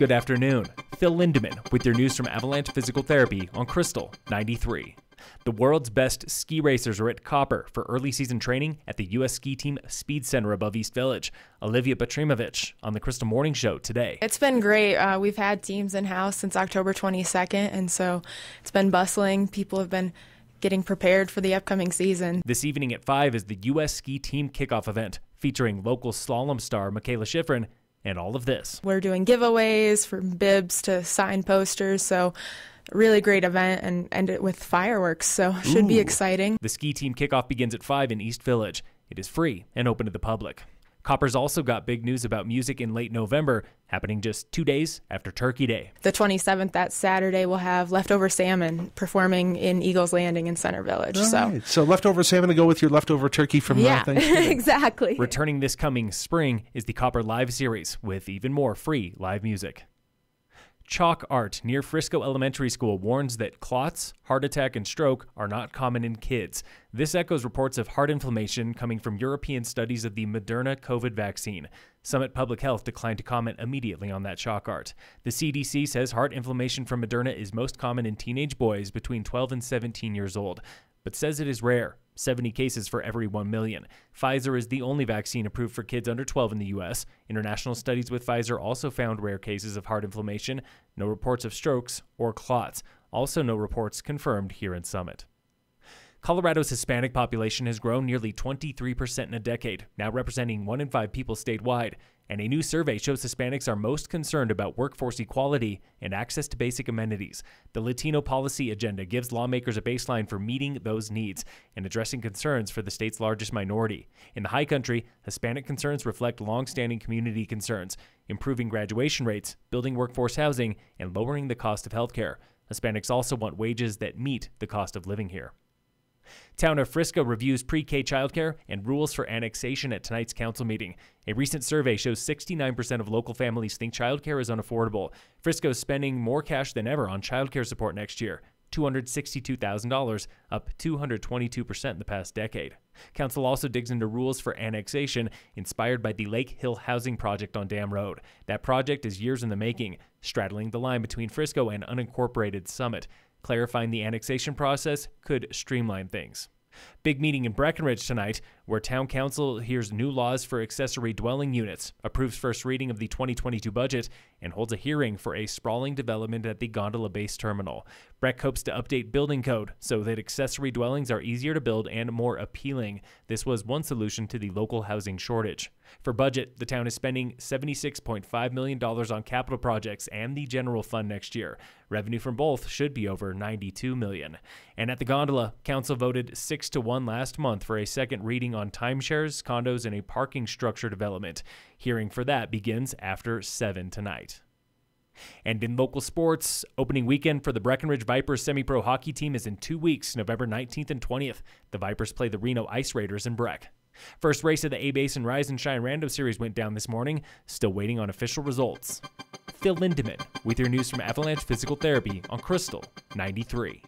Good afternoon. Phil Lindeman with your news from Avalanche Physical Therapy on Krystal 93. The world's best ski racers are at Copper for early season training at the U.S. Ski Team Speed Center above East Village. Olivia Petrimovich on the Krystal Morning Show today. It's been great. Uh, we've had teams in house since October 22nd, and so it's been bustling. People have been getting prepared for the upcoming season. This evening at 5 is the U.S. Ski Team kickoff event featuring local slalom star Mikaela Shiffrin and all of this. We're doing giveaways from bibs to sign posters, so really great event and end it with fireworks, so should Ooh. be exciting. The ski team kickoff begins at 5 in East Village. It is free and open to the public. Copper's also got big news about music in late November, happening just two days after Turkey Day. The 27th, that Saturday, we'll have Leftover Salmon performing in Eagles Landing in Center Village. Right. So, so Leftover Salmon to go with your leftover turkey from yeah, Thanksgiving. exactly. Returning this coming spring is the Copper Live series with even more free live music. Chalk Art near Frisco Elementary School warns that clots, heart attack, and stroke are not common in kids. This echoes reports of heart inflammation coming from European studies of the Moderna COVID vaccine. Summit Public Health declined to comment immediately on that chalk art. The CDC says heart inflammation from Moderna is most common in teenage boys between 12 and 17 years old, but says it is rare. 70 cases for every 1 million. Pfizer is the only vaccine approved for kids under 12 in the U.S. International studies with Pfizer also found rare cases of heart inflammation, no reports of strokes or clots, also no reports confirmed here in Summit. Colorado's Hispanic population has grown nearly 23% in a decade, now representing one in five people statewide. And a new survey shows Hispanics are most concerned about workforce equality and access to basic amenities. The Latino policy agenda gives lawmakers a baseline for meeting those needs and addressing concerns for the state's largest minority. In the high country, Hispanic concerns reflect longstanding community concerns, improving graduation rates, building workforce housing, and lowering the cost of healthcare. Hispanics also want wages that meet the cost of living here. Town of Frisco reviews pre K childcare and rules for annexation at tonight's council meeting. A recent survey shows 69% of local families think childcare is unaffordable. Frisco is spending more cash than ever on childcare support next year. $262,000, up 222% in the past decade. Council also digs into rules for annexation inspired by the Lake Hill Housing Project on Dam Road. That project is years in the making, straddling the line between Frisco and unincorporated Summit. Clarifying the annexation process could streamline things. Big meeting in Breckenridge tonight, where Town Council hears new laws for accessory dwelling units, approves first reading of the 2022 budget, and holds a hearing for a sprawling development at the Gondola Base Terminal. Breck hopes to update building code so that accessory dwellings are easier to build and more appealing. This was one solution to the local housing shortage. For budget, the town is spending $76.5 million on capital projects and the general fund next year. Revenue from both should be over 92 million. And at the Gondola, council voted 6 to 1 last month for a second reading on timeshares, condos, and a parking structure development. Hearing for that begins after 7 tonight. And in local sports, opening weekend for the Breckenridge Vipers semi pro hockey team is in two weeks, November 19th and 20th. The Vipers play the Reno Ice Raiders in Breck. First race of the A Basin Rise and Shine Rando Series went down this morning, still waiting on official results. Phil Lindeman with your news from Avalanche Physical Therapy on Krystal 93.